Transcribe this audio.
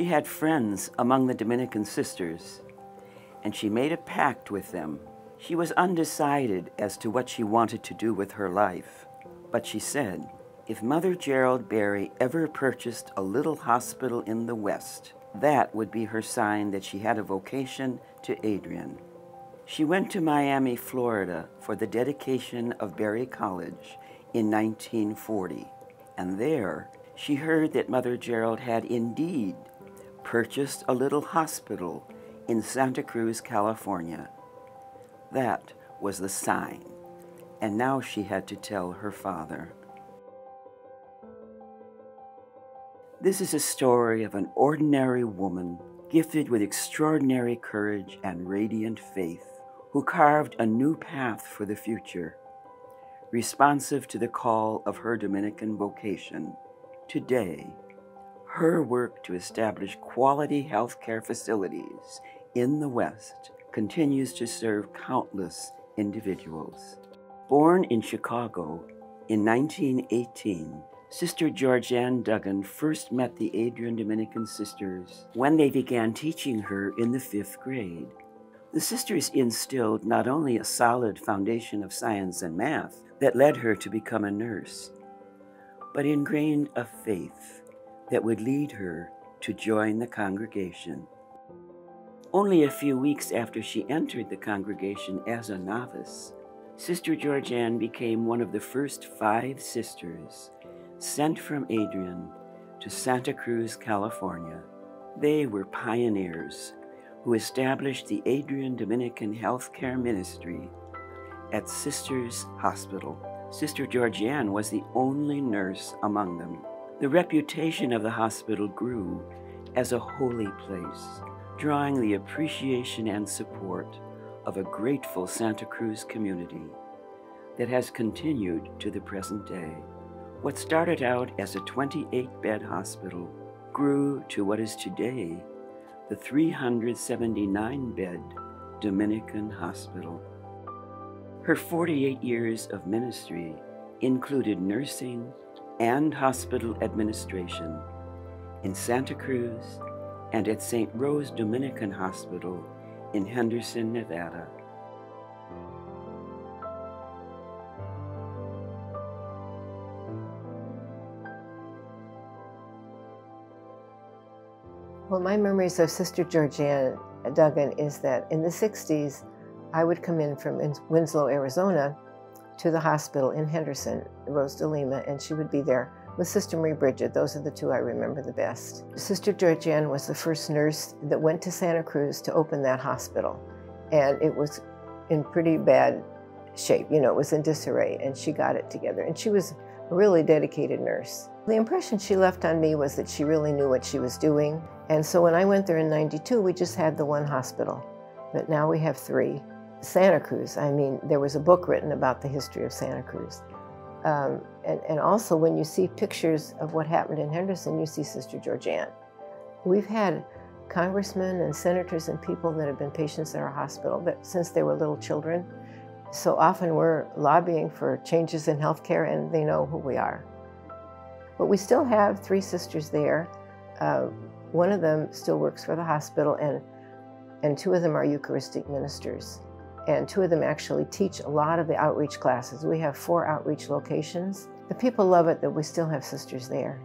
She had friends among the Dominican sisters, and she made a pact with them. She was undecided as to what she wanted to do with her life, but she said, if Mother Gerald Barry ever purchased a little hospital in the West, that would be her sign that she had a vocation to Adrian. She went to Miami, Florida for the dedication of Barry College in 1940, and there she heard that Mother Gerald had indeed purchased a little hospital in Santa Cruz, California. That was the sign, and now she had to tell her father. This is a story of an ordinary woman gifted with extraordinary courage and radiant faith, who carved a new path for the future, responsive to the call of her Dominican vocation. Today, her work to establish quality healthcare facilities in the West continues to serve countless individuals. Born in Chicago in 1918, Sister Georganne Duggan first met the Adrian Dominican sisters when they began teaching her in the fifth grade. The sisters instilled not only a solid foundation of science and math that led her to become a nurse, but ingrained a faith that would lead her to join the congregation. Only a few weeks after she entered the congregation as a novice, Sister Georganne became one of the first five sisters sent from Adrian to Santa Cruz, California. They were pioneers who established the Adrian Dominican Healthcare Ministry at Sisters Hospital. Sister Georganne was the only nurse among them. The reputation of the hospital grew as a holy place, drawing the appreciation and support of a grateful Santa Cruz community that has continued to the present day. What started out as a 28 bed hospital grew to what is today the 379 bed Dominican Hospital. Her 48 years of ministry included nursing and hospital administration in Santa Cruz and at St. Rose Dominican Hospital in Henderson, Nevada. Well, my memories of Sister Georgiana Duggan is that in the 60s, I would come in from Winslow, Arizona to the hospital in Henderson, Rose de Lima, and she would be there with Sister Marie Bridget. Those are the two I remember the best. Sister Georganne was the first nurse that went to Santa Cruz to open that hospital, and it was in pretty bad shape. You know, it was in disarray, and she got it together. And she was a really dedicated nurse. The impression she left on me was that she really knew what she was doing. And so when I went there in 92, we just had the one hospital. But now we have three. Santa Cruz, I mean, there was a book written about the history of Santa Cruz. Um, and, and also, when you see pictures of what happened in Henderson, you see Sister Georganne. We've had congressmen and senators and people that have been patients in our hospital that since they were little children. So often we're lobbying for changes in healthcare and they know who we are. But we still have three sisters there. Uh, one of them still works for the hospital, and, and two of them are Eucharistic ministers. And two of them actually teach a lot of the outreach classes. We have four outreach locations. The people love it that we still have sisters there.